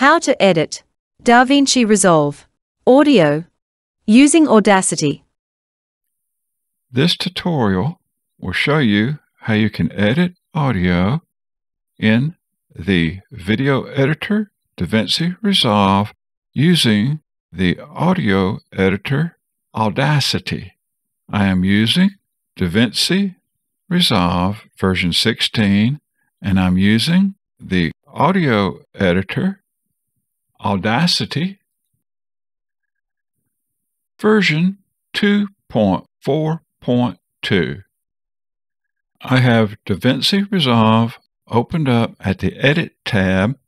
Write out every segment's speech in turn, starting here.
How to edit DaVinci Resolve audio using Audacity. This tutorial will show you how you can edit audio in the video editor DaVinci Resolve using the audio editor Audacity. I am using DaVinci Resolve version 16 and I'm using the audio editor Audacity version 2.4.2. I have DaVinci Resolve opened up at the Edit tab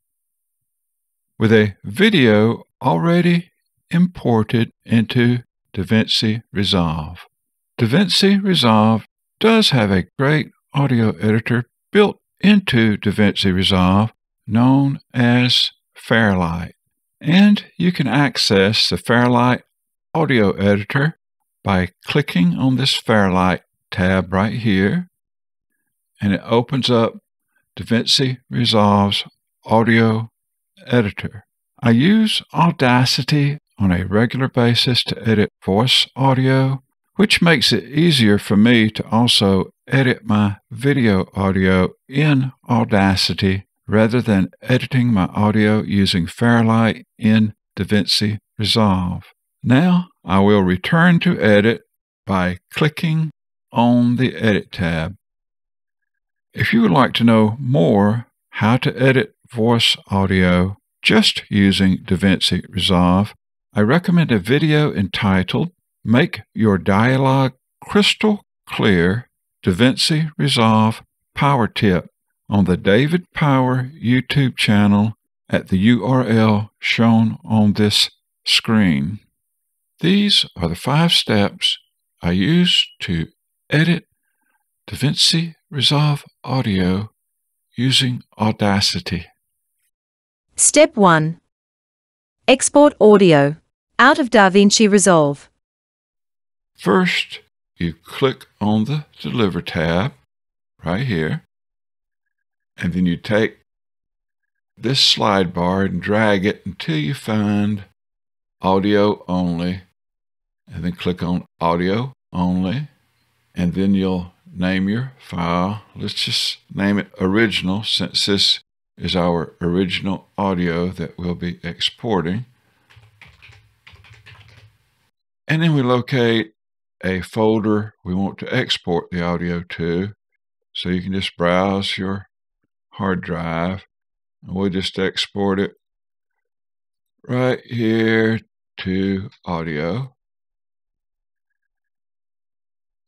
with a video already imported into DaVinci Resolve. DaVinci Resolve does have a great audio editor built into DaVinci Resolve known as Fairlight. And you can access the Fairlight audio editor by clicking on this Fairlight tab right here. And it opens up DaVinci Resolve's audio editor. I use Audacity on a regular basis to edit voice audio, which makes it easier for me to also edit my video audio in Audacity rather than editing my audio using Fairlight in DaVinci Resolve. Now I will return to edit by clicking on the Edit tab. If you would like to know more how to edit voice audio just using DaVinci Resolve, I recommend a video entitled Make Your Dialogue Crystal Clear DaVinci Resolve Power Tip on the David Power YouTube channel at the URL shown on this screen. These are the five steps I use to edit DaVinci Resolve audio using Audacity. Step 1. Export audio out of DaVinci Resolve. First, you click on the Deliver tab right here, and then you take this slide bar and drag it until you find Audio Only, and then click on Audio Only, and then you'll name your file. Let's just name it Original since this is our original audio that we'll be exporting. And then we locate a folder we want to export the audio to. So you can just browse your hard drive and we'll just export it right here to audio.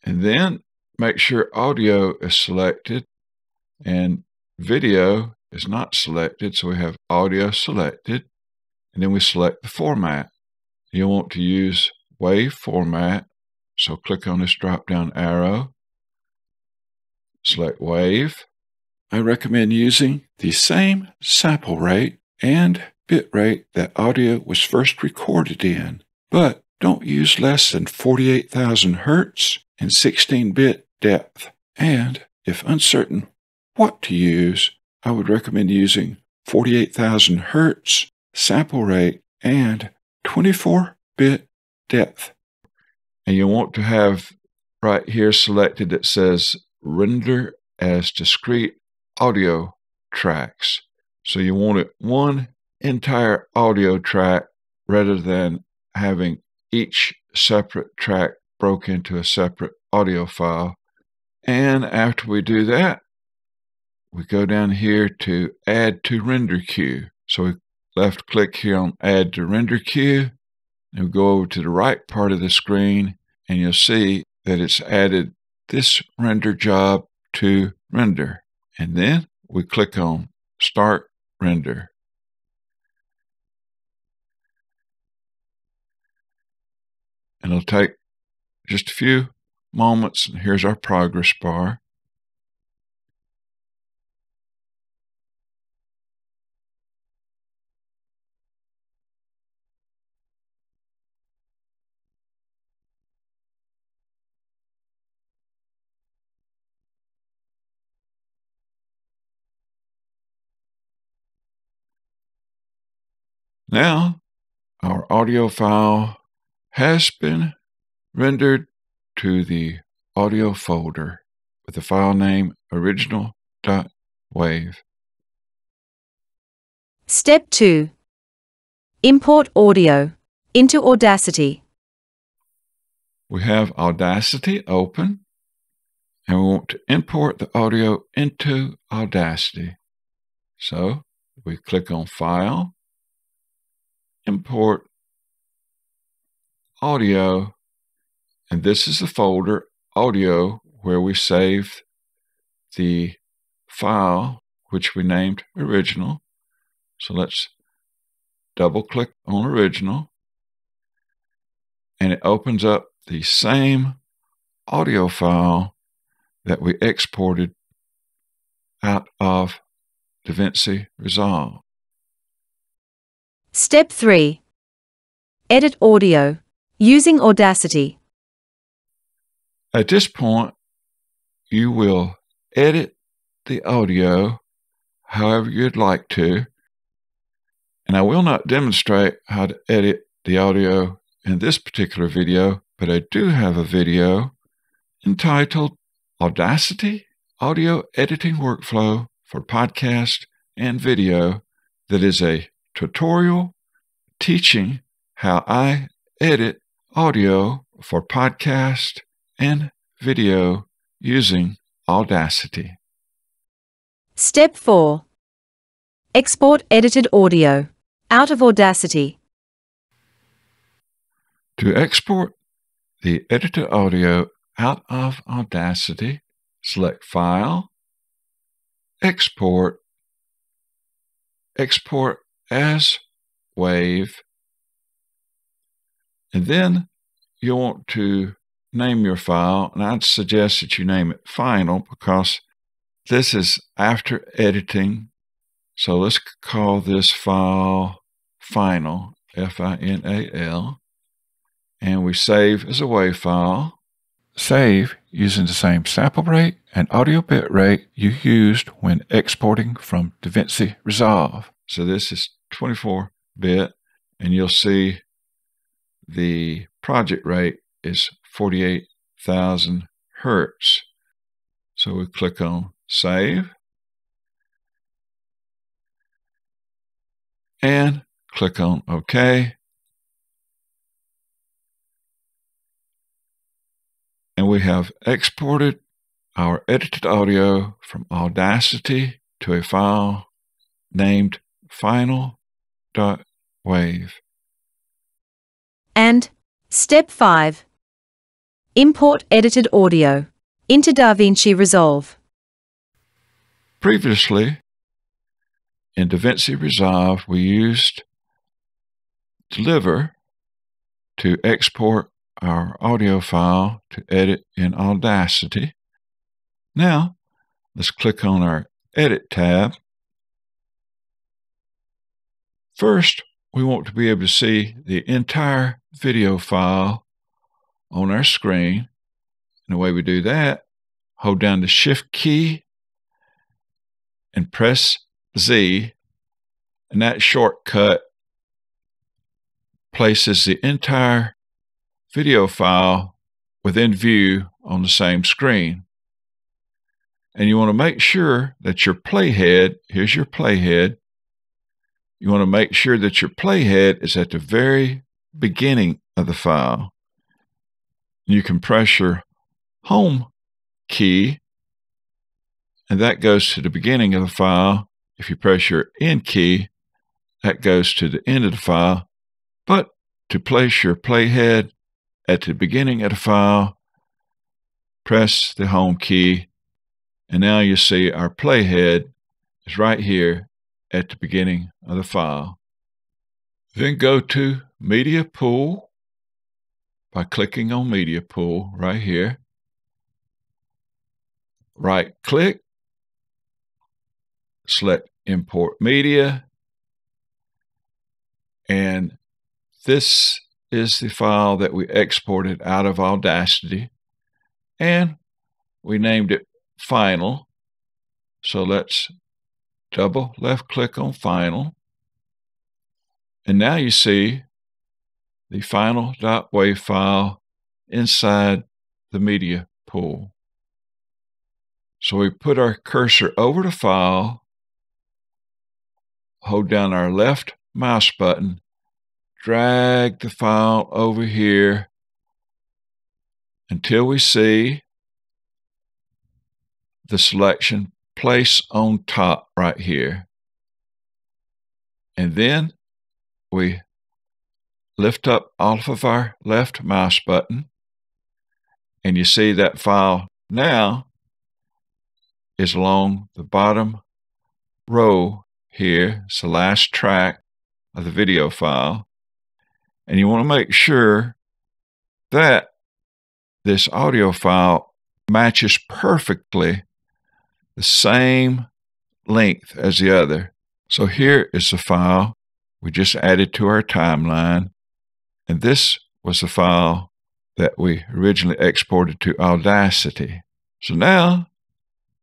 And then make sure audio is selected and video is not selected. So we have audio selected and then we select the format. You'll want to use WAV format. So click on this drop down arrow, select WAV. I recommend using the same sample rate and bit rate that audio was first recorded in, but don't use less than 48,000 hertz and 16 bit depth. And if uncertain what to use, I would recommend using 48,000 hertz sample rate and 24 bit depth. And you want to have right here selected that says render as discrete audio tracks. So you want it one entire audio track rather than having each separate track broke into a separate audio file. And after we do that, we go down here to add to render queue. So we left click here on add to render queue and we go over to the right part of the screen and you'll see that it's added this render job to render. And then we click on start render. And it'll take just a few moments. And here's our progress bar. Now, our audio file has been rendered to the audio folder with the file name original.wave. Step 2. Import audio into Audacity. We have Audacity open and we want to import the audio into Audacity. So we click on File, Import Audio, and this is the folder Audio where we saved the file which we named Original. So let's double click on Original and it opens up the same audio file that we exported out of DaVinci Resolve. Step 3. Edit audio using Audacity. At this point, you will edit the audio however you'd like to. And I will not demonstrate how to edit the audio in this particular video, but I do have a video entitled Audacity Audio Editing Workflow for Podcast and Video that is a tutorial teaching how I edit audio for podcast and video using Audacity. Step 4. Export edited audio out of Audacity. To export the edited audio out of Audacity, select File, Export, Export as Wave, and then you want to name your file, and I'd suggest that you name it Final because this is after editing. So let's call this file Final, F I N A L and we save as a WAV file. Save using the same sample rate and audio bit rate you used when exporting from DaVinci Resolve. So this is 24 bit, and you'll see the project rate is 48,000 hertz. So we click on Save and click on OK. and we have exported our edited audio from Audacity to a file named final.wave. And step 5. Import edited audio into DaVinci Resolve. Previously, in DaVinci Resolve, we used Deliver to export our audio file to edit in Audacity. Now, let's click on our Edit tab. First, we want to be able to see the entire video file on our screen. And the way we do that, hold down the Shift key and press Z, and that shortcut places the entire video file within view on the same screen. And you want to make sure that your playhead, here's your playhead, you want to make sure that your playhead is at the very beginning of the file. You can press your home key, and that goes to the beginning of the file. If you press your end key, that goes to the end of the file. But to place your playhead at the beginning of the file, press the home key, and now you see our playhead is right here at the beginning of the file. Then go to Media Pool by clicking on Media Pool right here. Right click, select Import Media, and this is the file that we exported out of Audacity and we named it final. So let's double left click on final And now you see the final .wav file inside the media pool. So we put our cursor over the file, hold down our left mouse button, drag the file over here until we see the selection place on top right here. And then we lift up off of our left mouse button and you see that file now is along the bottom row here. It's the last track of the video file. And you want to make sure that this audio file matches perfectly the same length as the other. So here is the file we just added to our timeline. And this was the file that we originally exported to Audacity. So now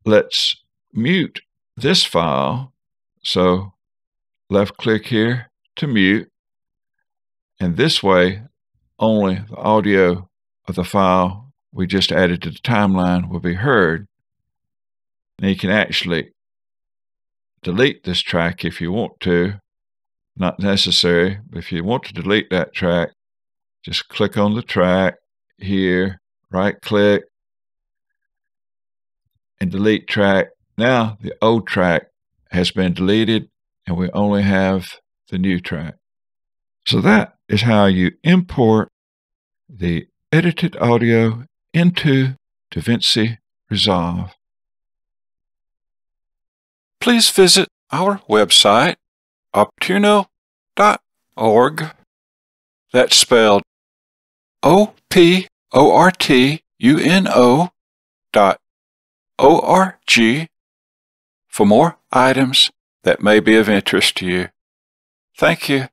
let's mute this file. So left click here to mute. And this way, only the audio of the file we just added to the timeline will be heard. Now you can actually delete this track if you want to. Not necessary, but if you want to delete that track, just click on the track here, right click, and delete track. Now the old track has been deleted and we only have the new track. So that is how you import the edited audio into DaVinci Resolve. Please visit our website, oportuno.org. That's spelled O P O R T U N O dot O R G for more items that may be of interest to you. Thank you.